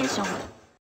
英雄。